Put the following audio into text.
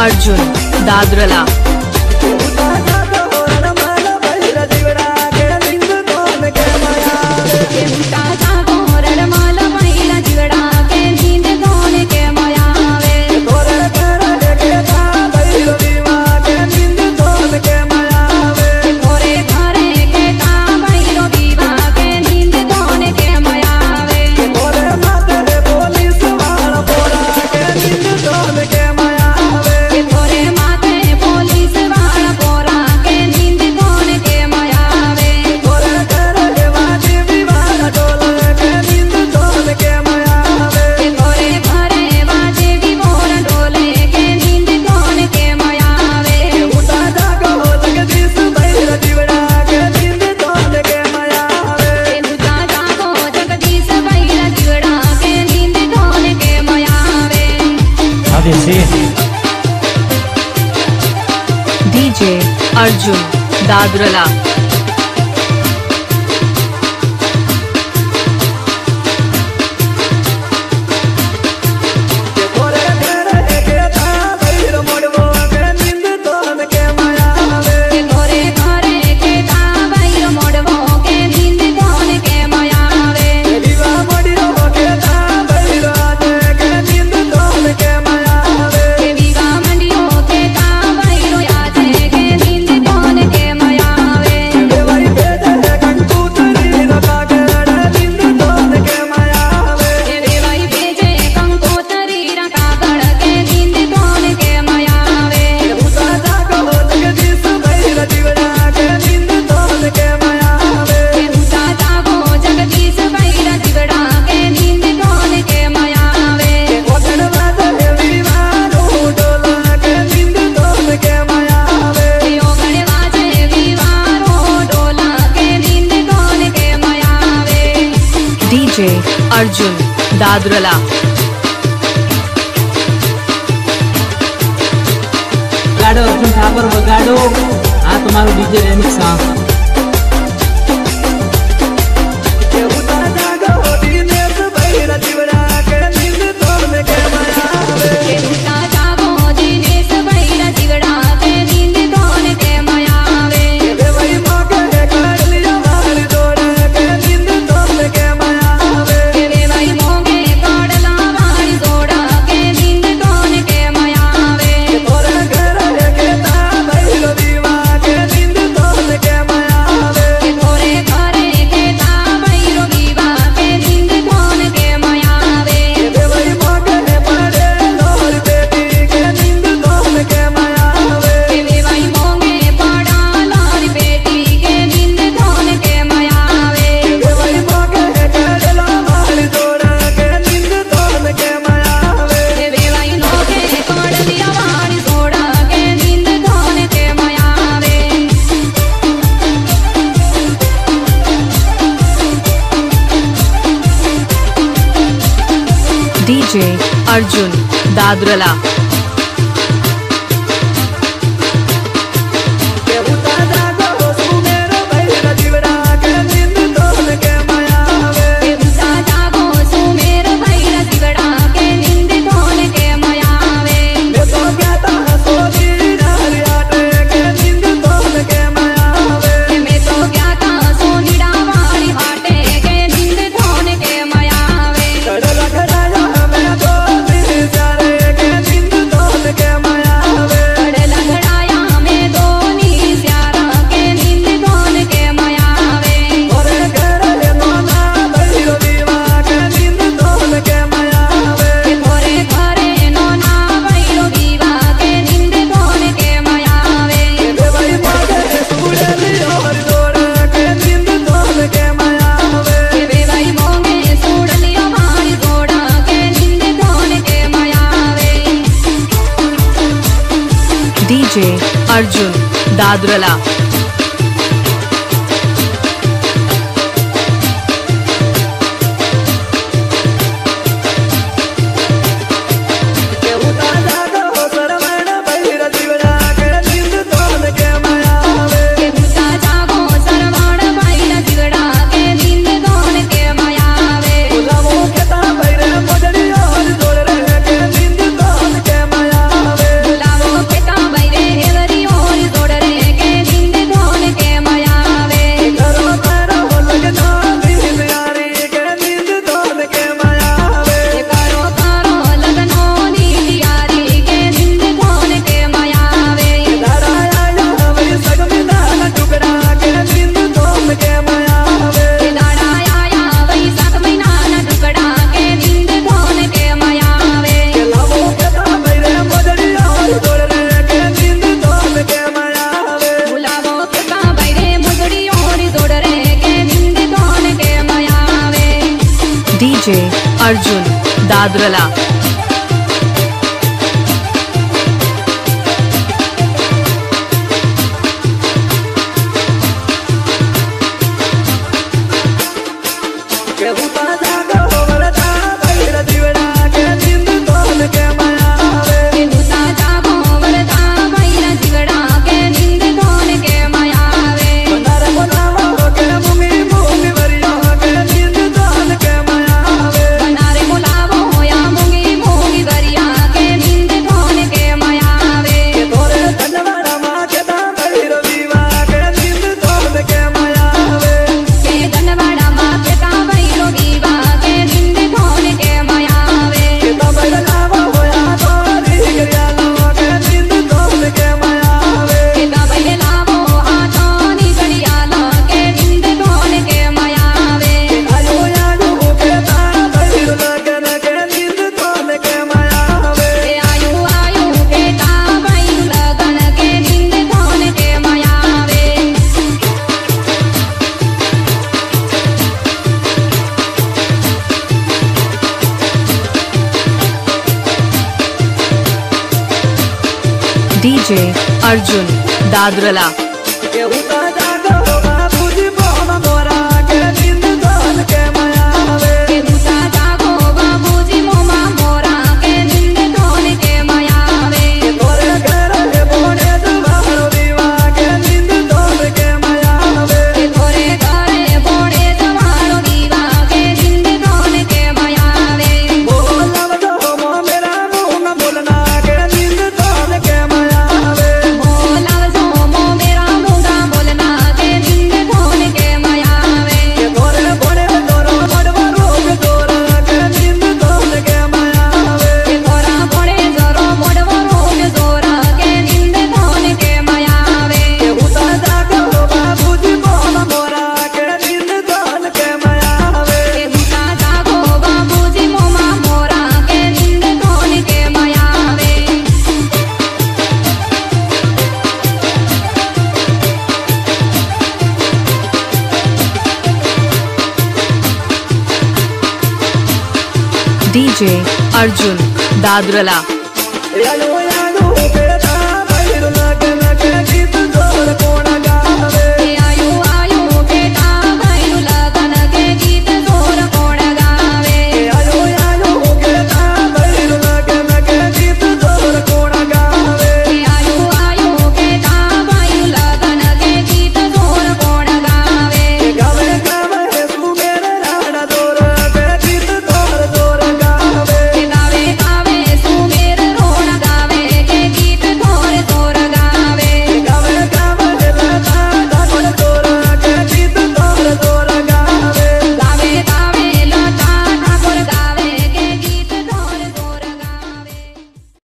अर्जुन दादरला। डीजे अर्जुन दादरला। डीजे अर्जुन दादरला ગાડો અર્જુન ઠાકોર વગાડો આ તમારું ડીજે રેમિક્સ આ ආදුරලා अर्जुन दादरला। अर्जुन दादरला डीजे अर्जुन दादरला। डीजे अर्जुन दादरला।